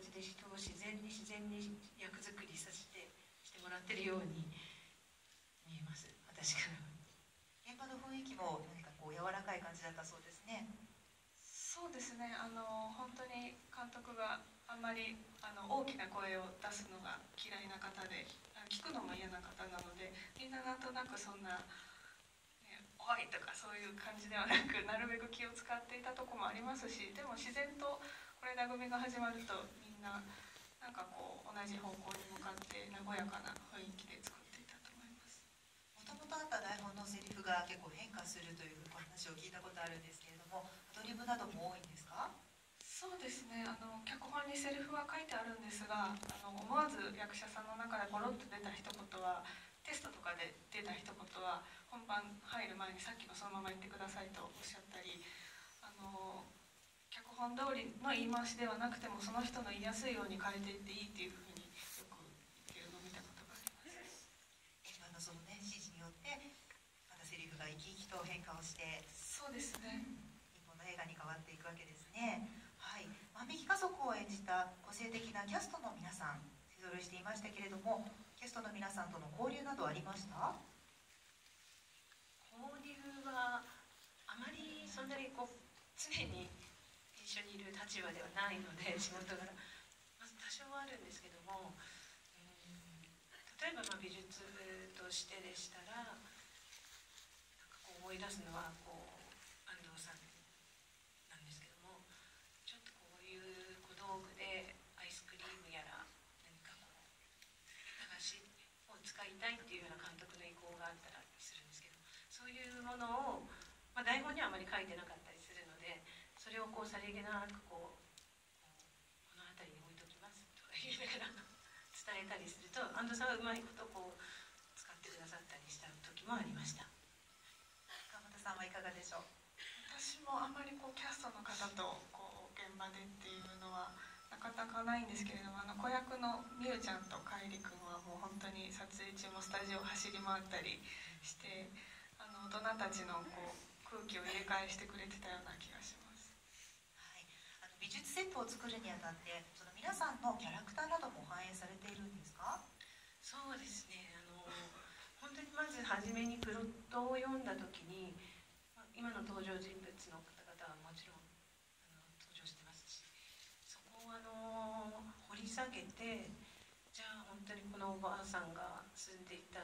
して人を自然に自然に役作りさせてしてもらってるように見えます私から現場の雰囲気も何かこう柔らかい感じだったそうですねそうですねあの本当に監督があんまりあの大きな声を出すのが嫌いな方で聞くのも嫌な方なのでみんななんとなくそんな「おい!」とかそういう感じではなくなるべく気を使っていたとこもありますしでも自然と是枝組が始まるとみんななんかこう同じ方向に向かって和やかな雰囲気で作っていたと思います。もともとあった台本のセリフが結構変化するというお話を聞いたことあるんですけれどもアドリブなども多いんですか？そうですね。あの脚本にセリフは書いてあるんですがあの思わず役者さんの中でポロッと出た一言はテストとかで出た一言は本番入る前にさっきのそのまま言ってくださいとおっしゃったりあの脚本通りの言い回しではなくてもその人の言いやすいように変えていっていいっていうふうによく言ってるのを見たことがあります。現場のそのね指示によってまたセリフが生き生きと変化をしてそうですね。日本の映画に変わっていくわけですね。はい。万引き家族を演じた個性的なキャストの皆さん勢ぞろいしていましたけれどもキャストの皆さんとの交流などありました？交流はあまりそんなにこう常に立場ではないので仕事柄。まず多少はあるんですけども、例えばま美術としてでしたらなんかこう思い出すのはこう安藤さんなんですけどもちょっとこういう小道具でアイスクリームやら何かこう流しを使いたいっていうような監督の意向があったらするんですけどそういうものを、まあ、台本にはあまり書いてなかったりれをこうさりげなくこうこの辺りに置いときます。とか言いながら伝えたりすると安藤さんはうまいことこう使ってくださったりした時もありました。川本さんはいかがでしょう私もあまりこうキャストの方とこう現場でっていうのはなかなかないんですけれどもあの子役のみゆちゃんと海里君はもう本当に撮影中もスタジオ走り回ったりしてあの大人たちのこう空気を入れ替えしてくれてたような気がします、美術セットを作るにあたってその皆さんのキャラクターなども反映されているんですか？そうですね。あの本当にまず初めにプロットを読んだ時に今の登場人物の方々はもちろんあの登場してますしそこをあの掘り下げてじゃあ本当にこのおばあさんが住んでいた